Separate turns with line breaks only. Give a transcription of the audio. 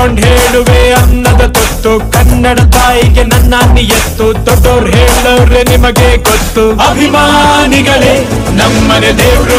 ಹೇಳುವೆ ಅನ್ನದ ತೊತ್ತು ಕನ್ನಡ ತಾಯಿಗೆ ನನ್ನ ನಿಯತ್ತು ದೊಡ್ಡೋರ್ ಹೇಳೋರೆ ನಿಮಗೆ ಗೊತ್ತು. ಅಭಿಮಾನಿಗಳೇ ನಮ್ಮನೆ ದೇವ್ರು